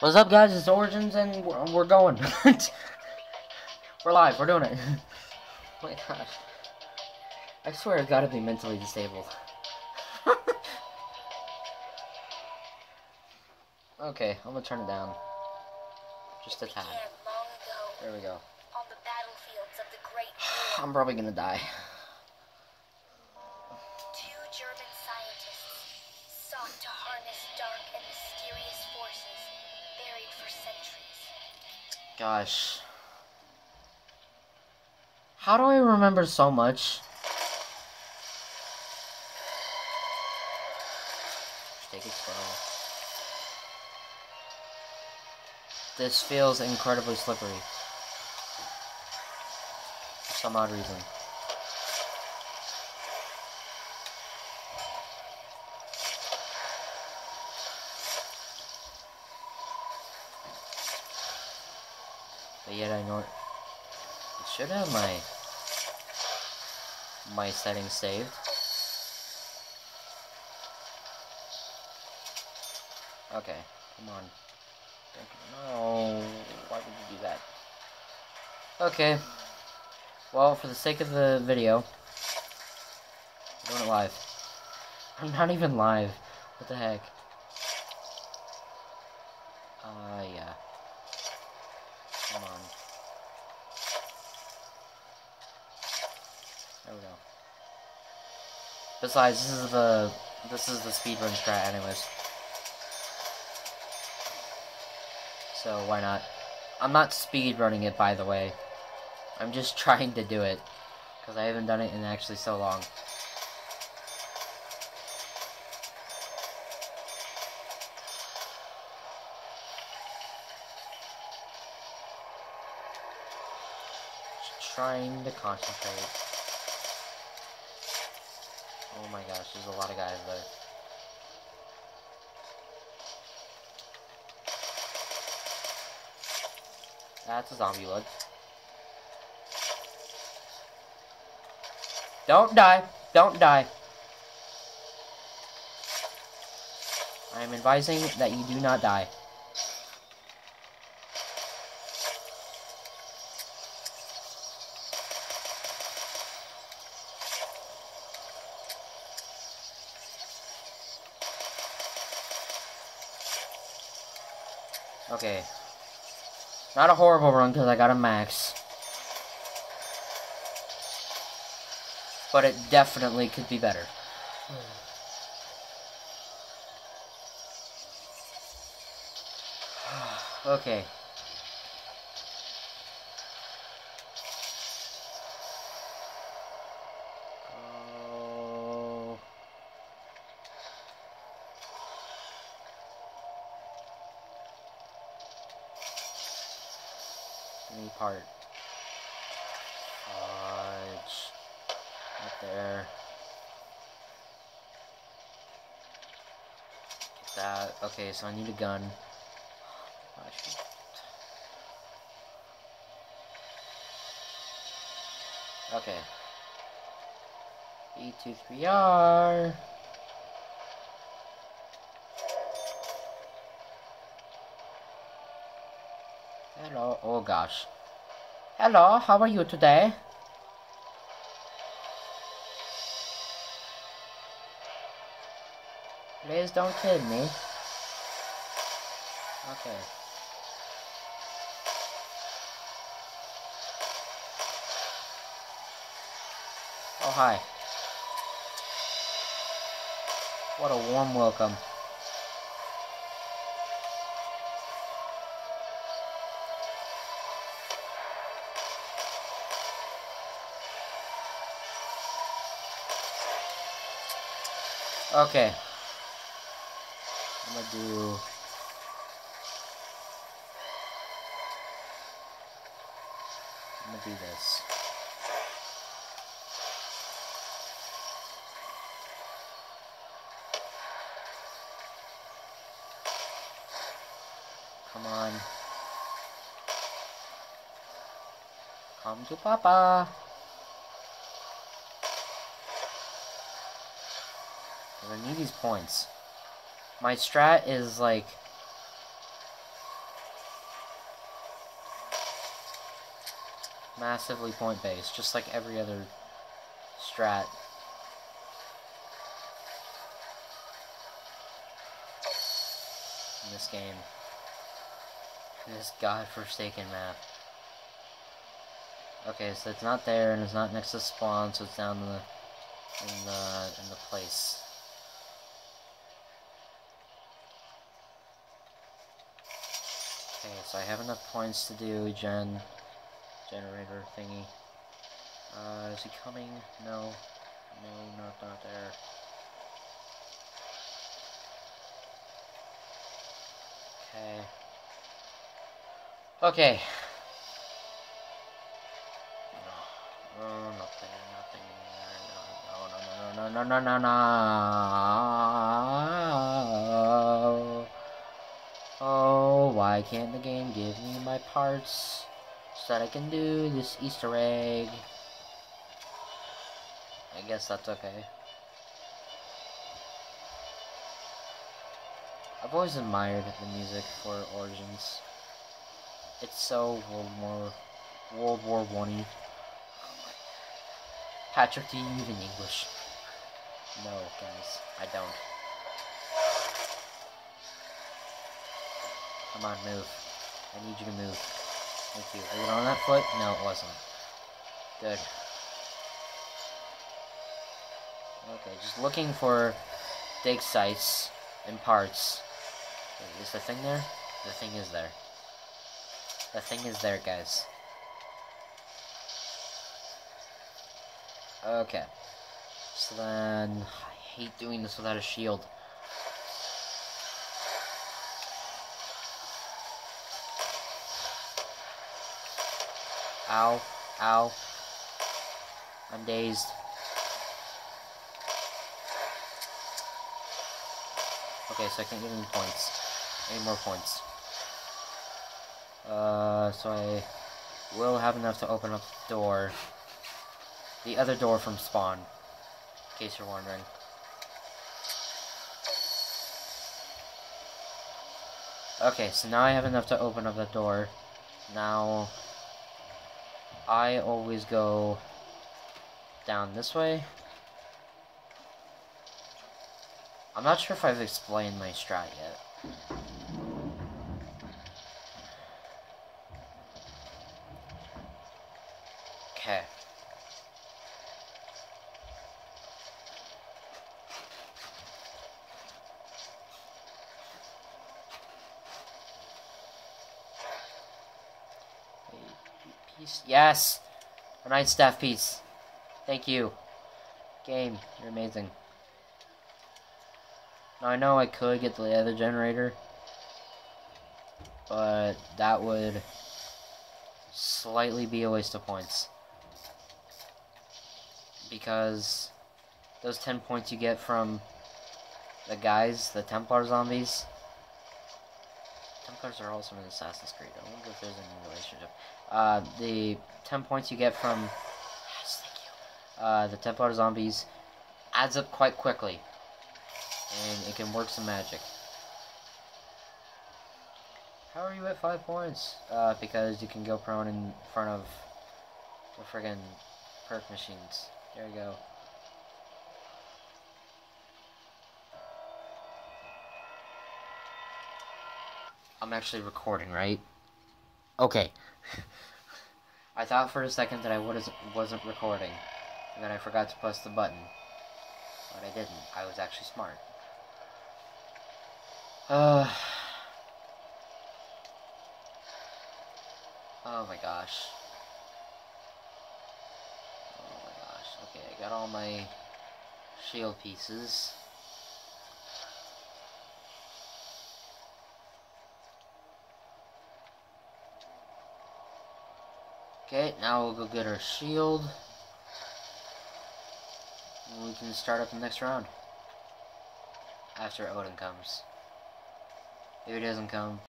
What's up, guys? It's Origins, and we're, we're going. we're live. We're doing it. oh my gosh. I swear I've got to be mentally disabled. okay, I'm gonna turn it down. Just a tad. There we go. I'm probably gonna die. Gosh. How do I remember so much? Take it slow. This feels incredibly slippery. For some odd reason. But yet I know it. Should have my my settings saved. Okay, come on. No, why would you do that? Okay. Well, for the sake of the video, I'm doing it live. I'm not even live. What the heck? Uh, yeah. Come on. There we go. Besides, this is the this is the speedrun strat, anyways. So why not? I'm not speedrunning it, by the way. I'm just trying to do it because I haven't done it in actually so long. Trying to concentrate. Oh my gosh, there's a lot of guys there. That's a zombie blood. Don't die. Don't die. I am advising that you do not die. Okay. Not a horrible run because I got a max. But it definitely could be better. okay. Part. Fudge. Right there. Get that. Okay, so I need a gun. Oh, okay. E E23R. Hello. Oh gosh. Hello, how are you today? Please don't kill me. Okay. Oh, hi. What a warm welcome. Okay. I'm gonna do. I'm gonna do this. Come on. Come to Papa. I need these points. My strat is like... Massively point-based, just like every other strat. In this game. In this godforsaken map. Okay, so it's not there, and it's not next to spawn, so it's down in the, in the, in the place. Okay, so I have enough points to do gen generator thingy. Uh, is he coming? No. No, not, not there. Okay. Okay. No, oh, nothing, nothing. No, no, no, no, no, no, no, no. Why can't the game give me my parts so that I can do this Easter egg? I guess that's okay. I've always admired the music for Origins. It's so World War World War One Patrick, do you even English? No, guys, I don't. Come on, move. I need you to move. Thank you. Was it on that foot? No, it wasn't. Good. Okay, just looking for dig sites and parts. Wait, is the thing there? The thing is there. The thing is there, guys. Okay. So then, I hate doing this without a shield. Ow. Ow. I'm dazed. Okay, so I can't get any points. Any more points. Uh, so I will have enough to open up the door. The other door from spawn. In case you're wondering. Okay, so now I have enough to open up the door. Now, I always go down this way. I'm not sure if I've explained my strat yet. Okay. Piece. Yes! An ice staff piece. Thank you. Game, you're amazing. Now I know I could get the other generator, but that would slightly be a waste of points. Because those 10 points you get from the guys, the Templar zombies, Templars are also in Assassin's Creed. I wonder if there's. Uh, the 10 points you get from. Uh, the Templar zombies adds up quite quickly. And it can work some magic. How are you at 5 points? Uh, because you can go prone in front of the friggin' perk machines. There you go. I'm actually recording, right? Okay. I thought for a second that I wasn't recording, and then I forgot to press the button. But I didn't. I was actually smart. Uh. Oh my gosh. Oh my gosh. Okay, I got all my shield pieces. Okay, now we'll go get our shield. And we can start up the next round. After Odin comes. If he doesn't come,